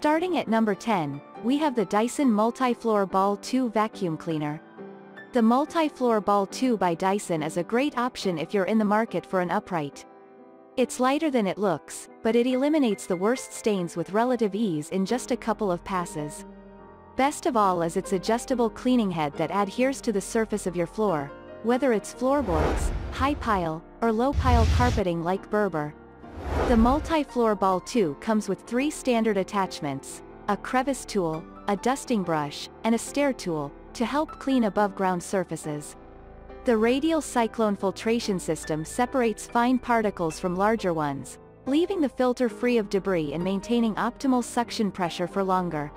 Starting at number 10, we have the Dyson Multi-Floor Ball 2 Vacuum Cleaner. The Multi-Floor Ball 2 by Dyson is a great option if you're in the market for an upright. It's lighter than it looks, but it eliminates the worst stains with relative ease in just a couple of passes. Best of all is its adjustable cleaning head that adheres to the surface of your floor, whether it's floorboards, high pile, or low pile carpeting like Berber. The multi-floor ball 2 comes with three standard attachments, a crevice tool, a dusting brush, and a stair tool, to help clean above-ground surfaces. The radial cyclone filtration system separates fine particles from larger ones, leaving the filter free of debris and maintaining optimal suction pressure for longer.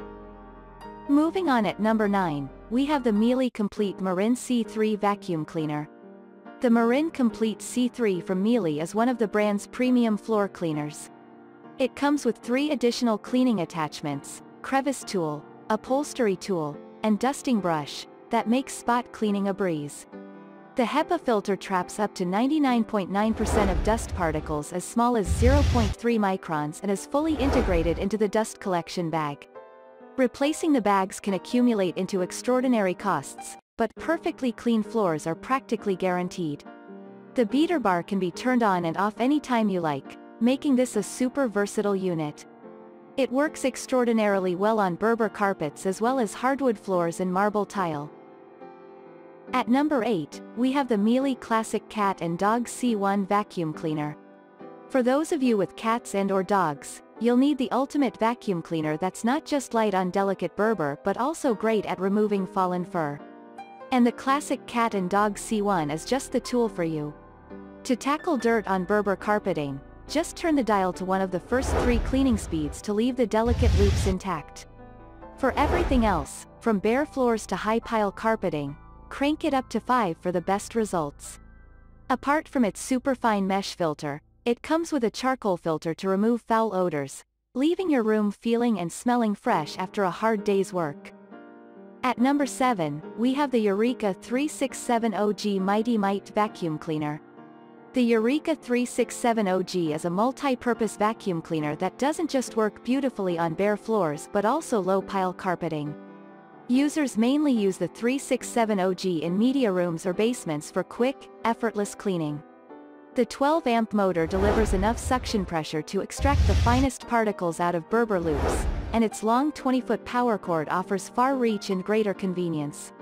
Moving on at number 9, we have the Miele Complete Marin C3 Vacuum Cleaner. The Marin Complete C3 from Miele is one of the brand's premium floor cleaners. It comes with three additional cleaning attachments, crevice tool, upholstery tool, and dusting brush, that makes spot cleaning a breeze. The HEPA filter traps up to 99.9% .9 of dust particles as small as 0.3 microns and is fully integrated into the dust collection bag. Replacing the bags can accumulate into extraordinary costs, but perfectly clean floors are practically guaranteed. The beater bar can be turned on and off anytime you like, making this a super versatile unit. It works extraordinarily well on Berber carpets as well as hardwood floors and marble tile. At number 8, we have the Miele Classic Cat and Dog C1 Vacuum Cleaner. For those of you with cats and or dogs, you'll need the ultimate vacuum cleaner that's not just light on delicate Berber but also great at removing fallen fur. And the classic cat and dog C1 is just the tool for you. To tackle dirt on Berber carpeting, just turn the dial to one of the first three cleaning speeds to leave the delicate loops intact. For everything else, from bare floors to high pile carpeting, crank it up to 5 for the best results. Apart from its superfine mesh filter, it comes with a charcoal filter to remove foul odors, leaving your room feeling and smelling fresh after a hard day's work. At number 7, we have the Eureka 3670G Mighty Mite Vacuum Cleaner. The Eureka 3670G is a multi-purpose vacuum cleaner that doesn't just work beautifully on bare floors but also low-pile carpeting. Users mainly use the 3670G in media rooms or basements for quick, effortless cleaning. The 12-amp motor delivers enough suction pressure to extract the finest particles out of Berber loops, and its long 20-foot power cord offers far reach and greater convenience.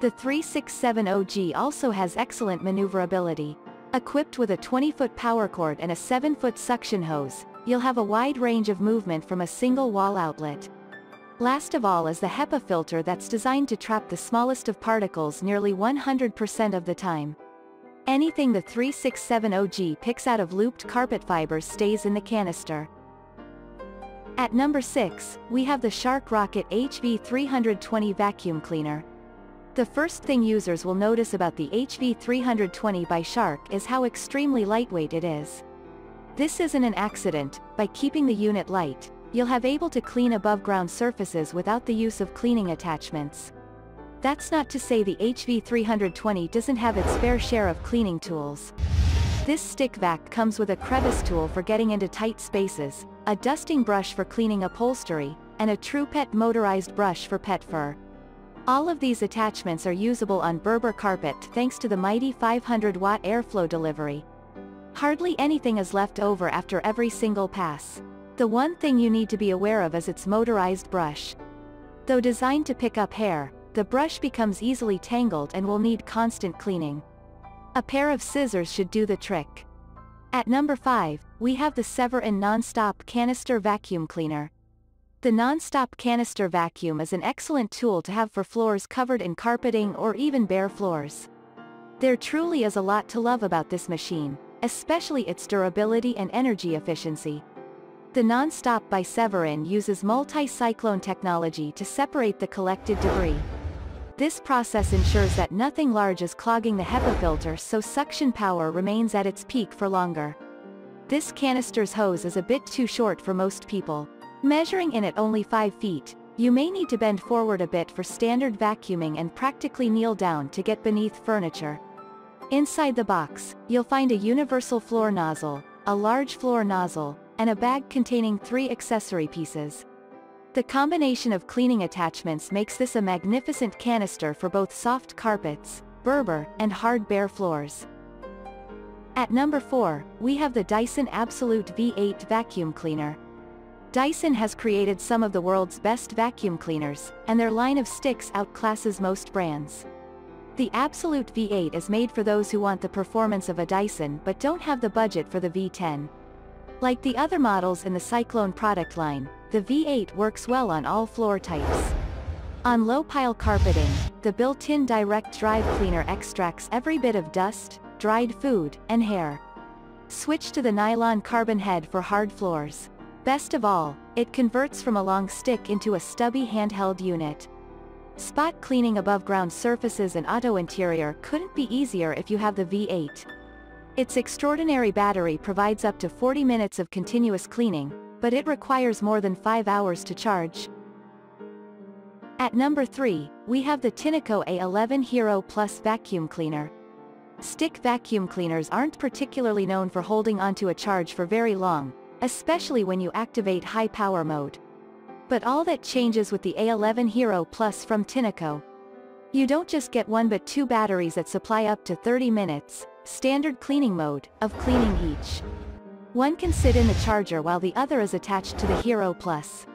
The 3670G also has excellent maneuverability. Equipped with a 20-foot power cord and a 7-foot suction hose, you'll have a wide range of movement from a single wall outlet. Last of all is the HEPA filter that's designed to trap the smallest of particles nearly 100% of the time. Anything the 3670G picks out of looped carpet fibers stays in the canister. At number 6, we have the Shark Rocket HV320 Vacuum Cleaner. The first thing users will notice about the HV320 by Shark is how extremely lightweight it is. This isn't an accident, by keeping the unit light, you'll have able to clean above ground surfaces without the use of cleaning attachments. That's not to say the HV320 doesn't have its fair share of cleaning tools. This stick vac comes with a crevice tool for getting into tight spaces, a dusting brush for cleaning upholstery, and a TruPet motorized brush for pet fur. All of these attachments are usable on Berber carpet thanks to the mighty 500 watt airflow delivery. Hardly anything is left over after every single pass. The one thing you need to be aware of is its motorized brush. Though designed to pick up hair, the brush becomes easily tangled and will need constant cleaning. A pair of scissors should do the trick. At number 5, we have the Severin Non-Stop Canister Vacuum Cleaner. The non-stop canister vacuum is an excellent tool to have for floors covered in carpeting or even bare floors. There truly is a lot to love about this machine, especially its durability and energy efficiency. The non-stop by Severin uses multi-cyclone technology to separate the collected debris. This process ensures that nothing large is clogging the HEPA filter so suction power remains at its peak for longer. This canister's hose is a bit too short for most people. Measuring in at only 5 feet, you may need to bend forward a bit for standard vacuuming and practically kneel down to get beneath furniture. Inside the box, you'll find a universal floor nozzle, a large floor nozzle, and a bag containing three accessory pieces. The combination of cleaning attachments makes this a magnificent canister for both soft carpets, Berber, and hard bare floors. At number 4, we have the Dyson Absolute V8 Vacuum Cleaner. Dyson has created some of the world's best vacuum cleaners, and their line of sticks outclasses most brands. The Absolute V8 is made for those who want the performance of a Dyson but don't have the budget for the V10. Like the other models in the Cyclone product line, the V8 works well on all floor types. On low-pile carpeting, the built-in direct drive cleaner extracts every bit of dust, dried food, and hair. Switch to the nylon carbon head for hard floors. Best of all, it converts from a long stick into a stubby handheld unit. Spot cleaning above ground surfaces and auto interior couldn't be easier if you have the V8. Its extraordinary battery provides up to 40 minutes of continuous cleaning, but it requires more than 5 hours to charge. At number 3, we have the Tineco A11 Hero Plus Vacuum Cleaner. Stick vacuum cleaners aren't particularly known for holding onto a charge for very long, especially when you activate high power mode. But all that changes with the A11 Hero Plus from Tineco. You don't just get one but two batteries that supply up to 30 minutes, standard cleaning mode, of cleaning each. One can sit in the charger while the other is attached to the Hero Plus.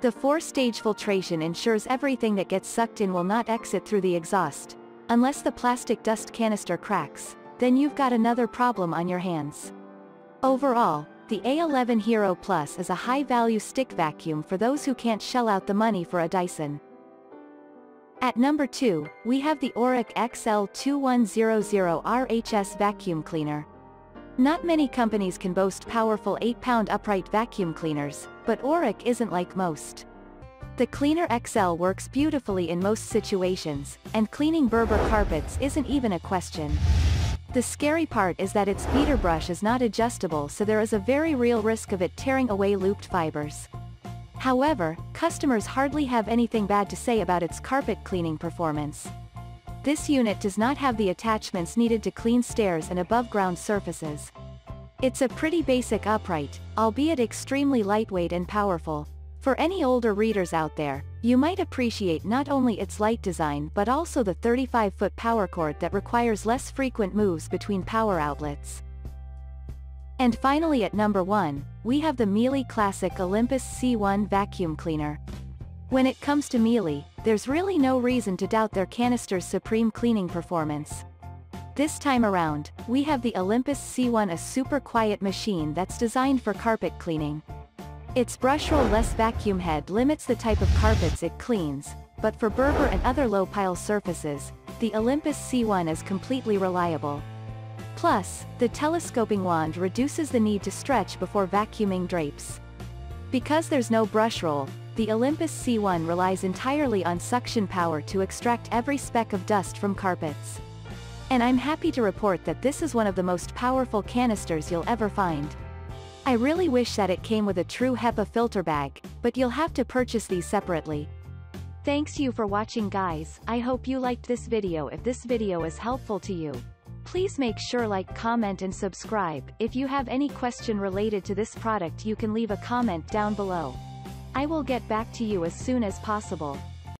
The four-stage filtration ensures everything that gets sucked in will not exit through the exhaust. Unless the plastic dust canister cracks, then you've got another problem on your hands. Overall, the A11 Hero Plus is a high-value stick vacuum for those who can't shell out the money for a Dyson. At number 2, we have the Oreck XL2100 RHS vacuum cleaner. Not many companies can boast powerful 8-pound upright vacuum cleaners, but Oreck isn't like most. The Cleaner XL works beautifully in most situations, and cleaning Berber carpets isn't even a question. The scary part is that its beater brush is not adjustable so there is a very real risk of it tearing away looped fibers. However, customers hardly have anything bad to say about its carpet cleaning performance. This unit does not have the attachments needed to clean stairs and above-ground surfaces. It's a pretty basic upright, albeit extremely lightweight and powerful. For any older readers out there, you might appreciate not only its light design but also the 35-foot power cord that requires less frequent moves between power outlets. And finally at number 1, we have the Miele Classic Olympus C1 Vacuum Cleaner. When it comes to Miele, there's really no reason to doubt their canister's supreme cleaning performance. This time around, we have the Olympus C1 a super quiet machine that's designed for carpet cleaning. Its brush roll-less vacuum head limits the type of carpets it cleans, but for Berber and other low-pile surfaces, the Olympus C1 is completely reliable. Plus, the telescoping wand reduces the need to stretch before vacuuming drapes. Because there's no brush roll, the Olympus C1 relies entirely on suction power to extract every speck of dust from carpets. And I'm happy to report that this is one of the most powerful canisters you'll ever find. I really wish that it came with a true HEPA filter bag, but you'll have to purchase these separately. Thanks you for watching guys, I hope you liked this video if this video is helpful to you. Please make sure like comment and subscribe, if you have any question related to this product you can leave a comment down below. I will get back to you as soon as possible.